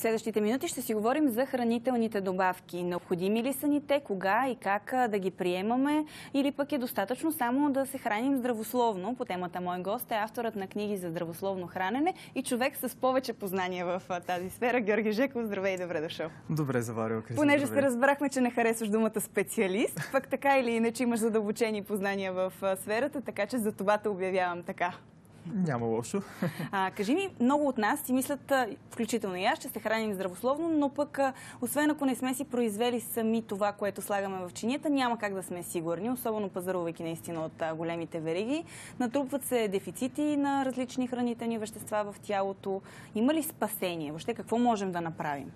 В следващите минути ще си говорим за хранителните добавки. Необходими ли са ни те, кога и как да ги приемаме или пък е достатъчно само да се храним здравословно? По темата мой гост е авторът на книги за здравословно хранене и човек с повече познания в тази сфера. Георги Жеков, здравей и добре дошъл. Добре заварил, Кристина. Понеже се разбрахме, че не харесваш думата специалист, пък така или иначе имаш задълбочени познания в сферата, така че за това те обявявам така. Няма лошо. А, кажи ми, много от нас си мислят, включително и аз, че се храним здравословно, но пък, освен ако не сме си произвели сами това, което слагаме в чинията, няма как да сме сигурни, особено пазарувайки наистина от големите вериги. Натрупват се дефицити на различни хранителни вещества в тялото. Има ли спасение? Въобще какво можем да направим?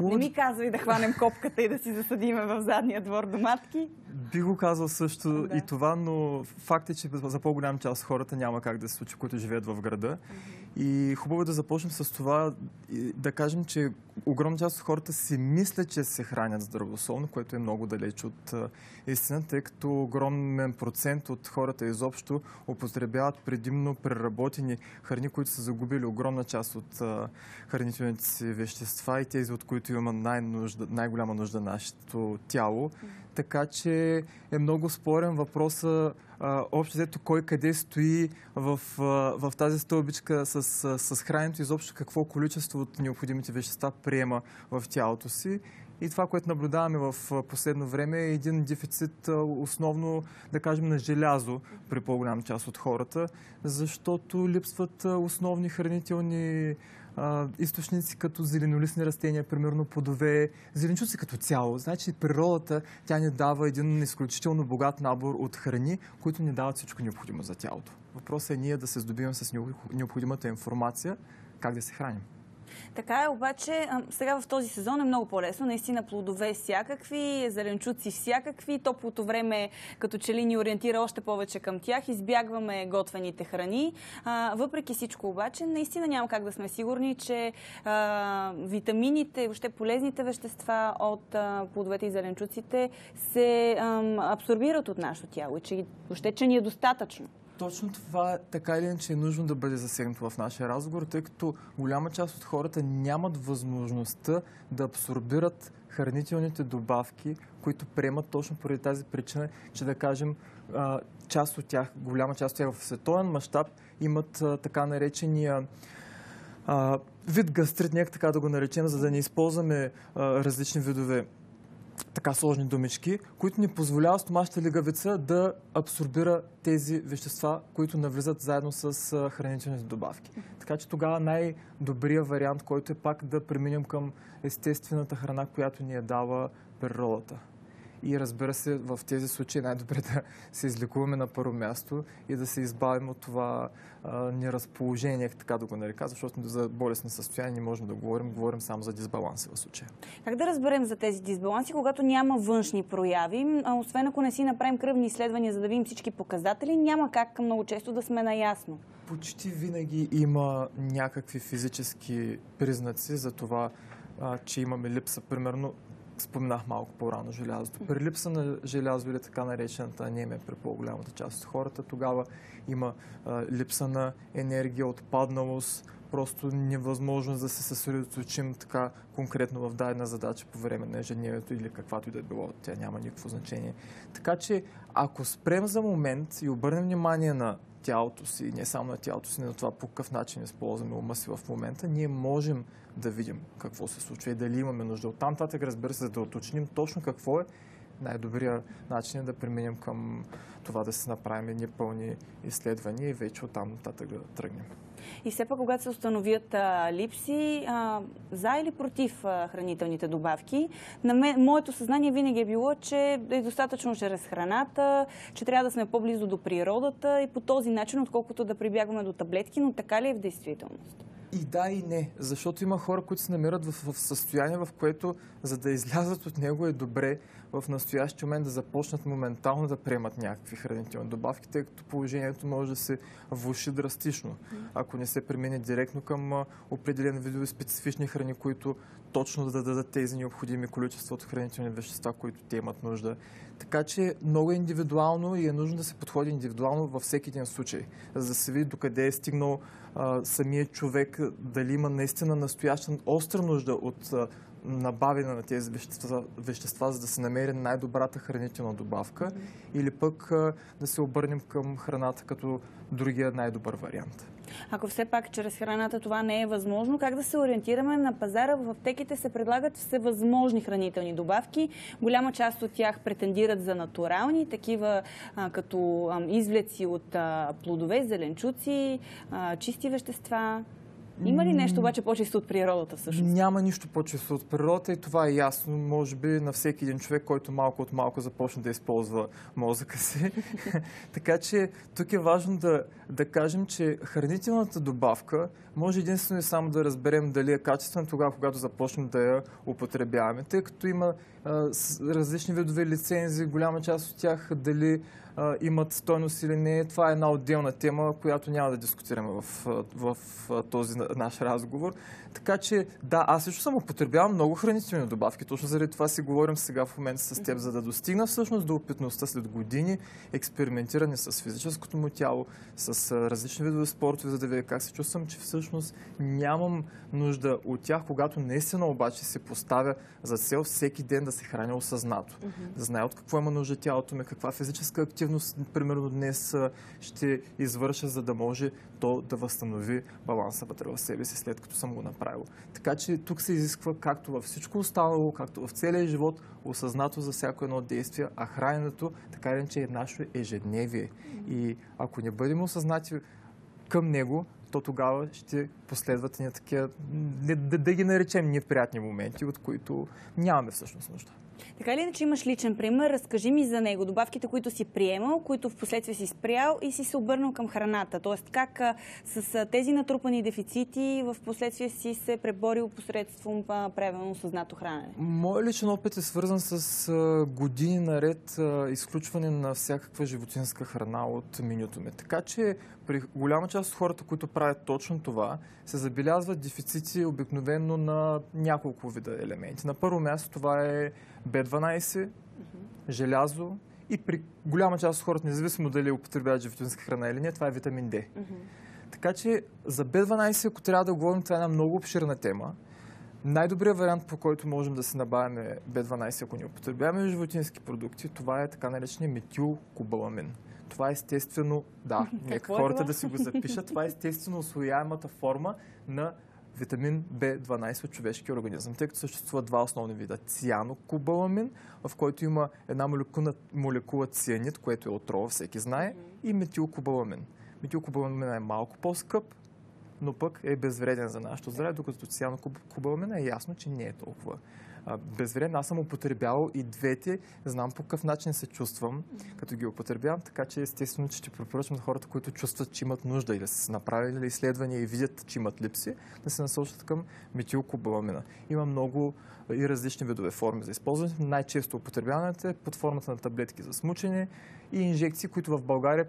Не ми казвай да хванем копката и да си засадиме в задния двор доматки. Би го казал също да. и това, но факт е, че за по-голям част хората няма как да се случи, които живеят в града. Mm-hmm. И хубаво е да започнем с това, да кажем, че огромна част от хората си мислят, че се хранят здравословно, което е много далеч от истината, тъй като огромен процент от хората изобщо употребяват предимно преработени храни, които са загубили огромна част от хранителните си вещества и тези, от които има най-нужда, най-голяма нужда нашето тяло. Така че е много спорен въпроса общо взето кой къде стои в, в тази стълбичка с, с храненето, изобщо какво количество от необходимите вещества приема в тялото си. И това, което наблюдаваме в последно време е един дефицит основно, да кажем, на желязо при по-голяма част от хората, защото липсват основни хранителни източници като зеленолистни растения, примерно плодове, зеленчуци като цяло. Значи природата, тя ни дава един изключително богат набор от храни, които ни дават всичко необходимо за тялото. Въпросът е ние да се здобием с необходимата информация как да се храним. Така е, обаче сега в този сезон е много по-лесно. Наистина плодове всякакви, зеленчуци всякакви. Топлото време като че ли ни ориентира още повече към тях. Избягваме готвените храни. Въпреки всичко обаче, наистина няма как да сме сигурни, че витамините, въобще полезните вещества от плодовете и зеленчуците се абсорбират от нашето тяло и че, въобще, че ни е достатъчно. Точно това така или иначе е нужно да бъде засегнато в нашия разговор, тъй като голяма част от хората нямат възможността да абсорбират хранителните добавки, които приемат точно поради тази причина, че да кажем част от тях, голяма част от тях в световен мащаб имат така наречения вид гастрит, нека така да го наречем, за да не използваме различни видове така сложни думички, които ни позволяват стомашната лигавица да абсорбира тези вещества, които навлизат заедно с хранителните добавки. Така че тогава най-добрият вариант, който е пак да преминем към естествената храна, която ни е дава природата. И разбира се, в тези случаи най-добре да се излекуваме на първо място и да се избавим от това а, неразположение, така да го нарека, защото за болестни състояния не можем да говорим, говорим само за дисбаланси в случая. Как да разберем за тези дисбаланси, когато няма външни прояви, а освен ако не си направим кръвни изследвания, за да видим всички показатели, няма как много често да сме наясно? Почти винаги има някакви физически признаци за това, а, че имаме липса. Примерно споменах малко по-рано желязото. При липса на желязо или така наречената анемия при по-голямата част от хората, тогава има липса на енергия, отпадналост, просто невъзможност да се съсредоточим така конкретно в дадена задача по време на ежедневието или каквато и да е било. Тя няма никакво значение. Така че, ако спрем за момент и обърнем внимание на тялото си, не само на тялото си, но на това по какъв начин използваме ума си в момента, ние можем да видим какво се случва и дали имаме нужда. Оттам татък, разбира се, да уточним точно какво е най-добрият начин е да преминем към това да се направим едни изследвания и вече оттам нататък да тръгнем. И все пак, когато се установят а, липси, а, за или против а, хранителните добавки, на мен, моето съзнание винаги е било, че е достатъчно чрез храната, че трябва да сме по-близо до природата и по този начин, отколкото да прибягваме до таблетки, но така ли е в действителност? И да, и не. Защото има хора, които се намират в, в състояние, в което, за да излязат от него, е добре в настоящия момент да започнат моментално да приемат някакви хранителни добавки, тъй като положението може да се влуши драстично, ако не се премине директно към определени видове специфични храни, които точно да дадат тези необходими количества от хранителни вещества, които те имат нужда. Така че много е индивидуално и е нужно да се подходи индивидуално във всеки един случай, за да се види докъде е стигнал а, самия човек дали има наистина настояща остра нужда от а, набавяне на тези вещества, за да се намери най-добрата хранителна добавка, или пък да се обърнем към храната като другия най-добър вариант. Ако все пак чрез храната това не е възможно, как да се ориентираме на пазара? В аптеките се предлагат всевъзможни хранителни добавки. Голяма част от тях претендират за натурални, такива а, като а, извлеци от а, плодове, зеленчуци, чисти вещества. Има ли нещо обаче по-чисто от природата всъщност? Няма нищо по-чисто от природата и това е ясно, може би, на всеки един човек, който малко от малко започне да използва мозъка си. така че тук е важно да, да кажем, че хранителната добавка може единствено и само да разберем дали е качествена тогава, когато започнем да я употребяваме, тъй като има а, различни видове лицензии, голяма част от тях дали а, имат стойност или не. Това е една отделна тема, която няма да дискутираме в, в, в този наш разговор. Така че, да, аз също съм употребявам много хранителни добавки. Точно заради това си говорим сега в момента с теб, за да достигна всъщност до опитността след години експериментиране с физическото му тяло, с различни видове спортове, за да видя как се чувствам, че всъщност нямам нужда от тях, когато наистина обаче се поставя за цел всеки ден да се храня осъзнато. Mm-hmm. Да знае от какво има нужда тялото ми, каква физическа активност, примерно днес ще извърша, за да може то да възстанови баланса вътре в себе си, след като съм го направил. Така че тук се изисква, както във всичко останало, както в целия живот, осъзнато за всяко едно действие, а храненето, така или че е нашето ежедневие. И ако не бъдем осъзнати към него, то тогава ще последват ни такива, да, да ги наречем неприятни моменти, от които нямаме всъщност нужда. Така или иначе имаш личен пример, разкажи ми за него. Добавките, които си приемал, които в последствие си спрял и си се обърнал към храната. Тоест как а, с тези натрупани дефицити в последствие си се преборил посредством а, правилно съзнато хранене? Моят личен опит е свързан с а, години наред а, изключване на всякаква животинска храна от менюто ми. Така че при голяма част от хората, които правят точно това, се забелязват дефицити обикновено на няколко вида елементи. На първо място това е B12, mm-hmm. желязо и при голяма част от хората, независимо дали употребяват животинска храна или не, това е витамин D. Mm-hmm. Така че за B12, ако трябва да говорим, това е една много обширна тема. Най-добрият вариант, по който можем да се набавяме B12, ако не употребяваме животински продукти, това е така наречения метилкобаламин. Това е естествено, да, нека е хората да си го запишат, това е естествено освояемата форма на витамин B12 от човешкия организъм, тъй като съществуват два основни вида. Цианокобаламин, в който има една молекула, молекула цианид, което е отрова, всеки знае, и метилкобаламин. Метилкобаламин е малко по-скъп, но пък е безвреден за нашето здраве, докато цианокобаламин е ясно, че не е толкова безвреден. Аз съм употребявал и двете. Знам по какъв начин се чувствам, като ги употребявам, така че естествено, че ще препоръчвам на хората, които чувстват, че имат нужда или са направили изследвания и видят, че имат липси, да се насочат към метилкобаламина. Има много и различни видове форми за използване. Най-често употребяваните е под формата на таблетки за смучене и инжекции, които в България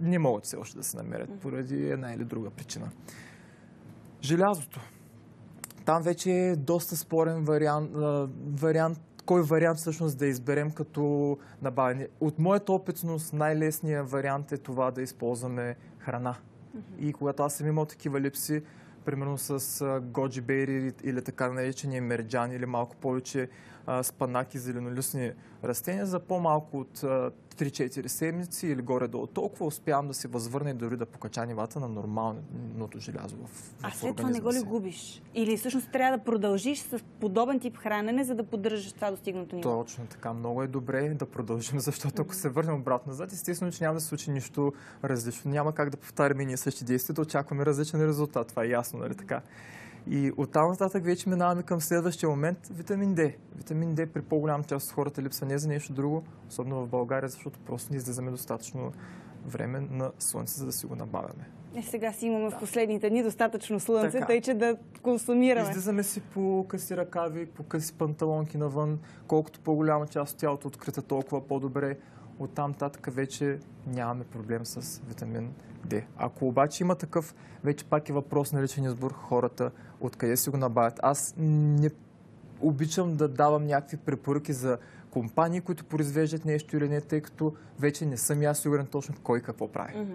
не могат все още да се намерят поради една или друга причина. Желязото. Там вече е доста спорен вариант, вариант кой вариант всъщност да изберем като набавяне. От моята опитност най-лесният вариант е това да използваме храна. Mm-hmm. И когато аз съм имал такива липси, примерно с годжи бейри или така наречения мерджан или малко повече спанаки, зеленолюсни растения за по-малко от 3-4 седмици или горе-долу толкова успявам да се възвърна и дори да покача нивата на нормалното желязо в, в А след това не го ли губиш? Или всъщност трябва да продължиш с подобен тип хранене, за да поддържаш това достигнато ниво? Точно така. Много е добре да продължим, защото ако се върнем обратно назад, естествено, че няма да се случи нищо различно. Няма как да повтаряме ние същи действия, да очакваме различен резултат. Това е ясно, нали така? И оттам нататък вече минаваме към следващия момент витамин D. Витамин D при по-голям част от хората липсва не за нещо друго, особено в България, защото просто не излизаме достатъчно време на слънце, за да си го набавяме. Е, сега си имаме в последните дни достатъчно слънце, така. тъй че да консумираме. Излизаме си по къси ръкави, по къси панталонки навън. Колкото по-голяма част от тялото открита, толкова по-добре. Оттам татък вече нямаме проблем с витамин D. Ако обаче има такъв, вече пак е въпрос на личен избор хората, откъде си го набавят. Аз не обичам да давам някакви препоръки за компании, които произвеждат нещо или не, тъй като вече не съм аз сигурен точно кой какво прави.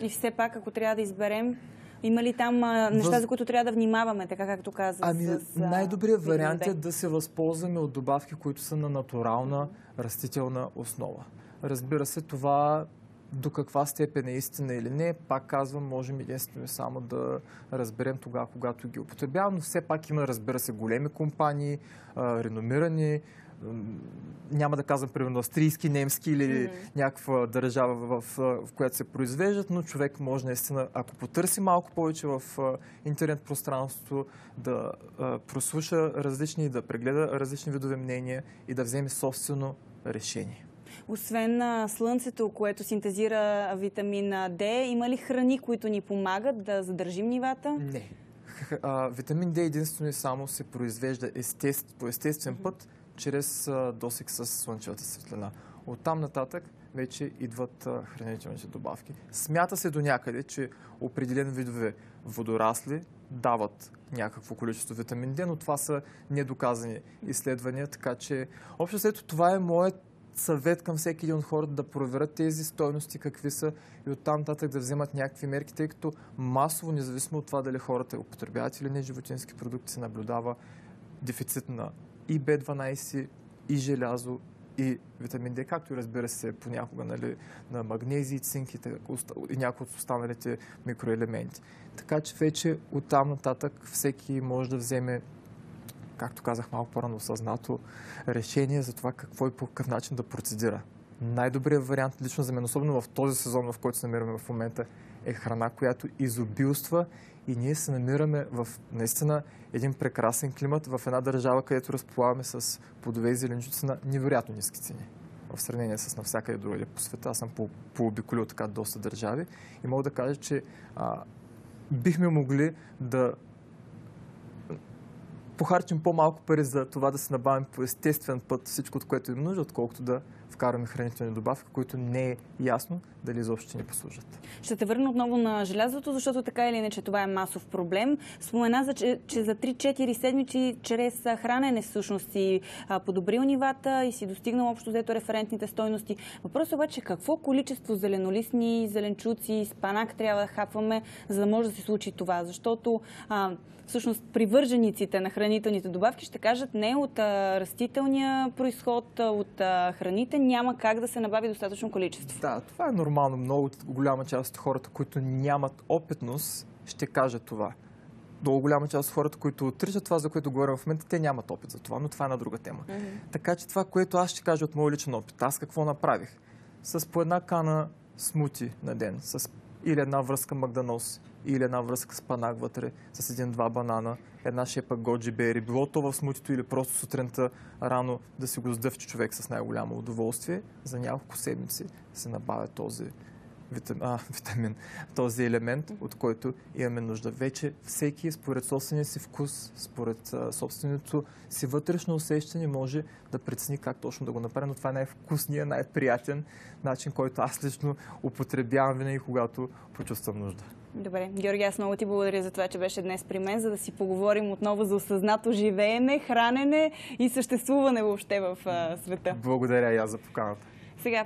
И все пак, ако трябва да изберем Има ли там а, неща, Въз... за които трябва да внимаваме, така както каза? Ами, най-добрият вариант е да се възползваме от добавки, които са на натурална растителна основа. Разбира се, това до каква степен е истина или не, пак казвам, можем единствено само да разберем тогава, когато ги употребявам, но все пак има, разбира се, големи компании, реномирани, няма да казвам, примерно, австрийски, немски или mm. някаква държава, в, в, в която се произвеждат, но човек може наистина, ако потърси малко повече в интернет пространството, да а, прослуша различни, да прегледа различни видове мнения и да вземе собствено решение. Освен слънцето, което синтезира витамин D, има ли храни, които ни помагат да задържим нивата? Не. витамин D единствено и само се произвежда по естествен път, чрез досек с слънчевата светлина. Оттам нататък вече идват хранителните добавки. Смята се до някъде, че определен видове водорасли дават някакво количество витамин D, но това са недоказани изследвания, така че общо след това е моят съвет към всеки един от хората да проверят тези стойности какви са и оттам нататък да вземат някакви мерки, тъй като масово, независимо от това дали хората употребяват или не животински продукти, се наблюдава дефицит на и B12, и желязо, и витамин D, както и разбира се понякога нали, на магнезии, цинк и, и някои от останалите микроелементи. Така че вече оттам нататък всеки може да вземе както казах малко по-рано, осъзнато решение за това какво и по какъв начин да процедира. Най-добрият вариант лично за мен, особено в този сезон, в който се намираме в момента, е храна, която изобилства и ние се намираме в наистина един прекрасен климат в една държава, където разполагаме с плодове и зеленчуци на невероятно ниски цени в сравнение с навсякъде другаде по света. Аз съм пообиколил така доста държави и мога да кажа, че а, бихме могли да похарчим по-малко пари за това да се набавим по естествен път всичко, от което им нужда, отколкото да вкараме хранителни добавки, които не е ясно дали изобщо ще ни послужат. Ще те върна отново на желязото, защото така или иначе това е масов проблем. Спомена, за, че, че за 3-4 седмици чрез хранене всъщност си подобрил нивата и си достигнал общо взето референтните стойности. Въпросът е обаче какво количество зеленолистни, зеленчуци, спанак трябва да хапваме, за да може да се случи това. Защото а, всъщност привържениците на хранителните добавки ще кажат не от а, растителния происход, от а, храните няма как да се набави достатъчно количество. Да, това е нормално. Много голяма част от хората, които нямат опитност, ще кажат това. Много голяма част от хората, които отричат това, за което говоря в момента, те нямат опит за това, но това е на друга тема. Mm-hmm. Така че това, което аз ще кажа от моят личен опит, аз какво направих? С по една кана смути на ден, с или една връзка магданоз, или една връзка с панак вътре, с един-два банана, една шепа годжи бери, било то в смутито или просто сутринта рано да си го сдъвчи човек с най-голямо удоволствие, за няколко седмици се набавя този витамин, а, витамин, този елемент, от който имаме нужда. Вече всеки според собствения си вкус, според а, собственото си вътрешно усещане може да прецени как точно да го направи, но това е най-вкусният, най-приятен начин, който аз лично употребявам винаги, когато почувствам нужда. Добре. Георги, аз много ти благодаря за това, че беше днес при мен, за да си поговорим отново за осъзнато живеене, хранене и съществуване въобще в а, света. Благодаря и аз за поканата. Сега